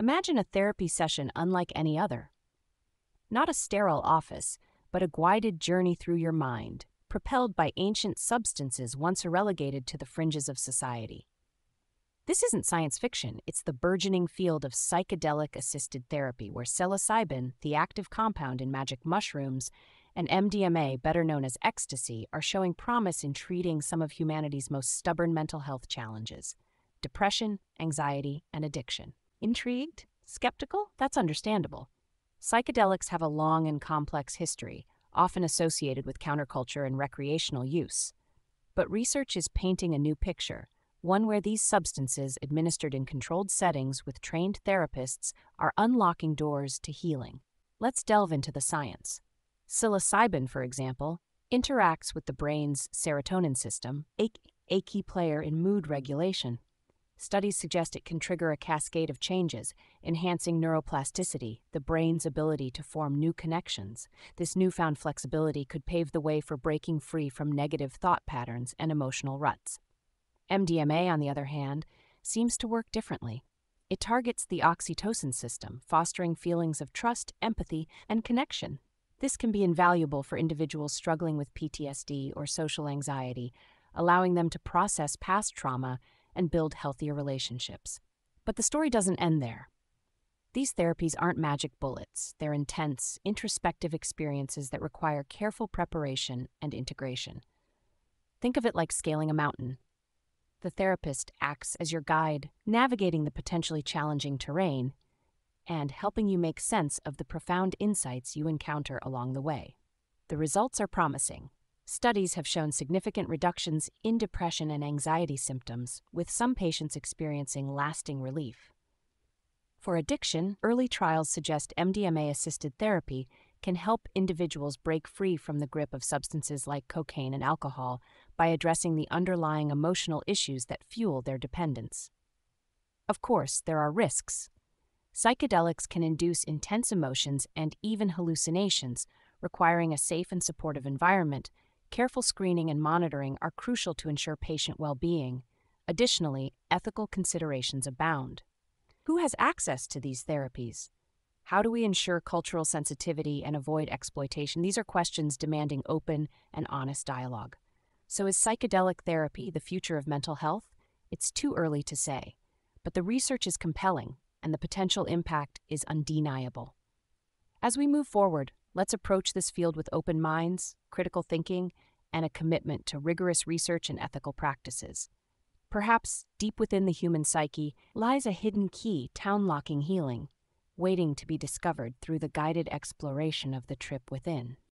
Imagine a therapy session unlike any other. Not a sterile office, but a guided journey through your mind, propelled by ancient substances once relegated to the fringes of society. This isn't science fiction, it's the burgeoning field of psychedelic assisted therapy, where psilocybin, the active compound in magic mushrooms, and MDMA, better known as ecstasy, are showing promise in treating some of humanity's most stubborn mental health challenges depression, anxiety, and addiction. Intrigued? Skeptical? That's understandable. Psychedelics have a long and complex history, often associated with counterculture and recreational use. But research is painting a new picture, one where these substances, administered in controlled settings with trained therapists, are unlocking doors to healing. Let's delve into the science. Psilocybin, for example, interacts with the brain's serotonin system, a, key player in mood regulation. Studies suggest it can trigger a cascade of changes, enhancing neuroplasticity, the brain's ability to form new connections. This newfound flexibility could pave the way for breaking free from negative thought patterns and emotional ruts. MDMA, on the other hand, seems to work differently. It targets the oxytocin system, fostering feelings of trust, empathy, and connection. This can be invaluable for individuals struggling with PTSD or social anxiety, allowing them to process past trauma and build healthier relationships. But the story doesn't end there. These therapies aren't magic bullets, they're intense, introspective experiences that require careful preparation and integration. Think of it like scaling a mountain. The therapist acts as your guide, navigating the potentially challenging terrain and helping you make sense of the profound insights you encounter along the way. The results are promising. Studies have shown significant reductions in depression and anxiety symptoms, with some patients experiencing lasting relief. For addiction, early trials suggest MDMA assisted therapy can help individuals break free from the grip of substances like cocaine and alcohol by addressing the underlying emotional issues that fuel their dependence. Of course, there are risks. Psychedelics can induce intense emotions and even hallucinations, requiring a safe and supportive environment Careful screening and monitoring are crucial to ensure patient well being. Additionally, ethical considerations abound. Who has access to these therapies? How do we ensure cultural sensitivity and avoid exploitation? These are questions demanding open and honest dialogue. So, is psychedelic therapy the future of mental health? It's too early to say, but the research is compelling and the potential impact is undeniable. As we move forward, Let's approach this field with open minds, critical thinking, and a commitment to rigorous research and ethical practices. Perhaps deep within the human psyche lies a hidden key town-locking healing, waiting to be discovered through the guided exploration of the trip within.